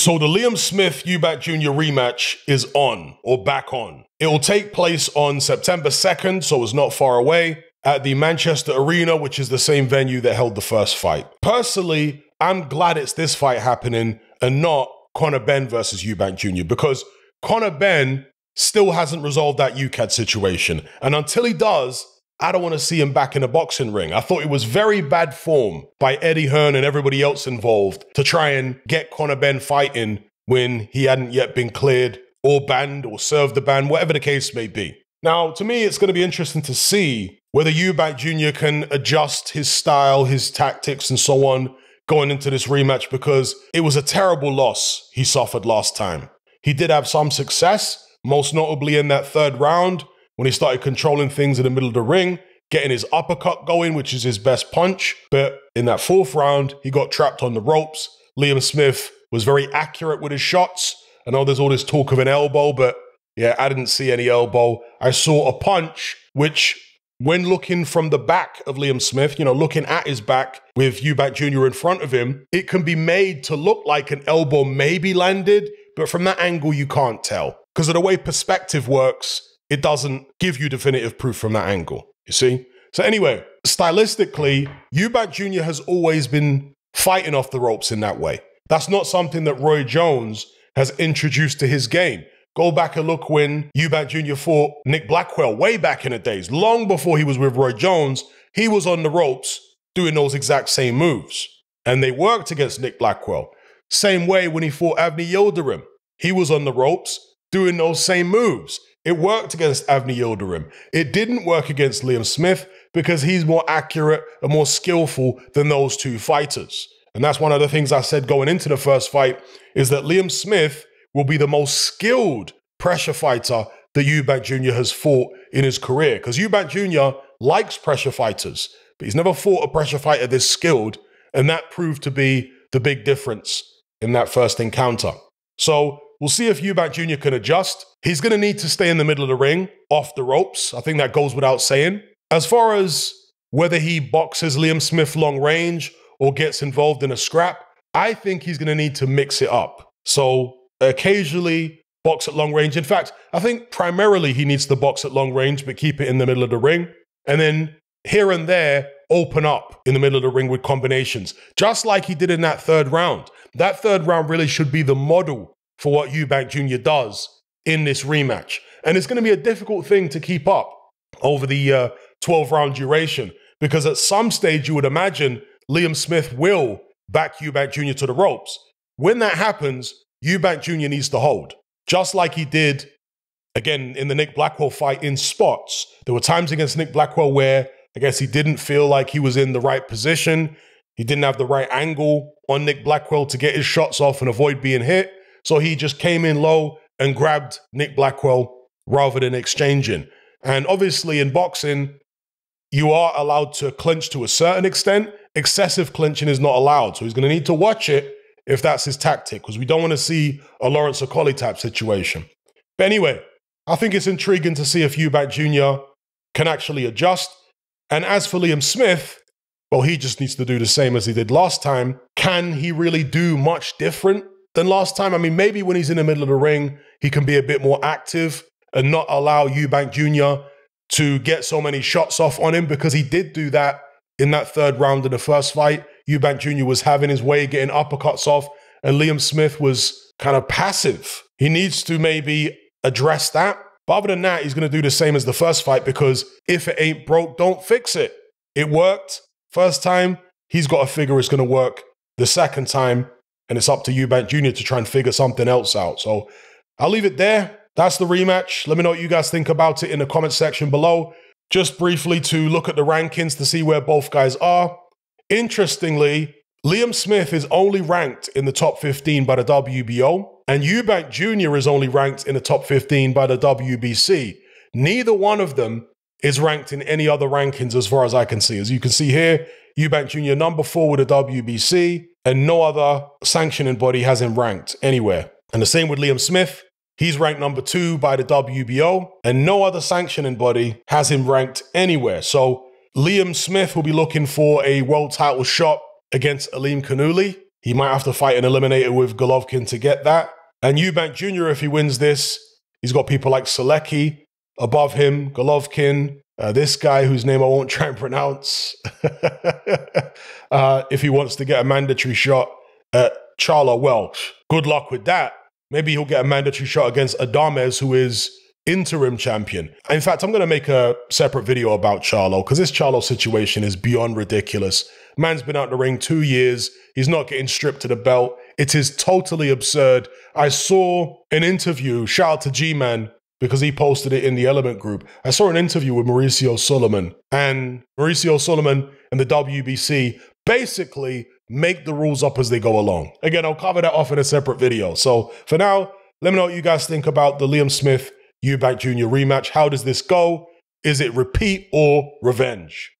So the Liam Smith Eubank Jr. rematch is on or back on. It will take place on September 2nd, so it's not far away, at the Manchester Arena, which is the same venue that held the first fight. Personally, I'm glad it's this fight happening and not Conor Benn versus Eubank Jr. because Conor Benn still hasn't resolved that UKAD situation. And until he does, I don't want to see him back in a boxing ring. I thought it was very bad form by Eddie Hearn and everybody else involved to try and get Conor Benn fighting when he hadn't yet been cleared or banned or served the ban, whatever the case may be. Now, to me, it's going to be interesting to see whether Eubank Jr. can adjust his style, his tactics, and so on going into this rematch because it was a terrible loss he suffered last time. He did have some success, most notably in that third round when he started controlling things in the middle of the ring, getting his uppercut going, which is his best punch. But in that fourth round, he got trapped on the ropes. Liam Smith was very accurate with his shots. I know there's all this talk of an elbow, but yeah, I didn't see any elbow. I saw a punch, which when looking from the back of Liam Smith, you know, looking at his back with Eubank Jr. in front of him, it can be made to look like an elbow maybe landed, but from that angle, you can't tell. Because of the way perspective works, it doesn't give you definitive proof from that angle. You see? So, anyway, stylistically, Eubank Jr. has always been fighting off the ropes in that way. That's not something that Roy Jones has introduced to his game. Go back and look when Eubank Jr. fought Nick Blackwell way back in the days, long before he was with Roy Jones. He was on the ropes doing those exact same moves. And they worked against Nick Blackwell. Same way when he fought Avni Yildirim. He was on the ropes doing those same moves. It worked against Avni Yildirim. It didn't work against Liam Smith because he's more accurate and more skillful than those two fighters. And that's one of the things I said going into the first fight is that Liam Smith will be the most skilled pressure fighter that Eubank Jr. has fought in his career. Because Eubank Jr. likes pressure fighters, but he's never fought a pressure fighter this skilled. And that proved to be the big difference in that first encounter. So We'll see if Eubank Jr. can adjust. He's going to need to stay in the middle of the ring, off the ropes. I think that goes without saying. As far as whether he boxes Liam Smith long range or gets involved in a scrap, I think he's going to need to mix it up. So occasionally box at long range. In fact, I think primarily he needs to box at long range, but keep it in the middle of the ring. And then here and there, open up in the middle of the ring with combinations, just like he did in that third round. That third round really should be the model for what Eubank Jr. does in this rematch. And it's going to be a difficult thing to keep up over the uh, 12 round duration because at some stage you would imagine Liam Smith will back Eubank Jr. to the ropes. When that happens, Eubank Jr. needs to hold, just like he did again in the Nick Blackwell fight in spots. There were times against Nick Blackwell where I guess he didn't feel like he was in the right position. He didn't have the right angle on Nick Blackwell to get his shots off and avoid being hit. So he just came in low and grabbed Nick Blackwell rather than exchanging. And obviously, in boxing, you are allowed to clinch to a certain extent. Excessive clinching is not allowed. So he's going to need to watch it if that's his tactic, because we don't want to see a Lawrence Okolie type situation. But anyway, I think it's intriguing to see if Eubank Jr. can actually adjust. And as for Liam Smith, well, he just needs to do the same as he did last time. Can he really do much different than last time. I mean, maybe when he's in the middle of the ring, he can be a bit more active and not allow Eubank Jr. to get so many shots off on him because he did do that in that third round of the first fight. Eubank Jr. was having his way, getting uppercuts off, and Liam Smith was kind of passive. He needs to maybe address that. But other than that, he's going to do the same as the first fight because if it ain't broke, don't fix it. It worked first time. He's got to figure it's going to work the second time and it's up to Eubank Jr. to try and figure something else out. So I'll leave it there. That's the rematch. Let me know what you guys think about it in the comment section below. Just briefly to look at the rankings to see where both guys are. Interestingly, Liam Smith is only ranked in the top 15 by the WBO, and Eubank Jr. is only ranked in the top 15 by the WBC. Neither one of them is ranked in any other rankings as far as I can see. As you can see here, Eubank Jr. number four with the WBC, and no other sanctioning body has him ranked anywhere. And the same with Liam Smith. He's ranked number two by the WBO, and no other sanctioning body has him ranked anywhere. So Liam Smith will be looking for a world title shot against Alimkhanuly. He might have to fight an eliminator with Golovkin to get that. And Eubank Jr., if he wins this, he's got people like Sulecki above him, Golovkin, uh, this guy whose name I won't try and pronounce. uh, if he wants to get a mandatory shot at Charlo, well, good luck with that. Maybe he'll get a mandatory shot against Adames, who is interim champion. In fact, I'm going to make a separate video about Charlo because this Charlo situation is beyond ridiculous. Man's been out the ring two years. He's not getting stripped to the belt. It is totally absurd. I saw an interview, shout out to G Man, because he posted it in the Element group. I saw an interview with Mauricio Sulaimán, and Mauricio Sulaimán and the WBC basically make the rules up as they go along. Again, I'll cover that off in a separate video. So for now, let me know what you guys think about the Liam Smith Eubank Jr. rematch. How does this go? Is it repeat or revenge?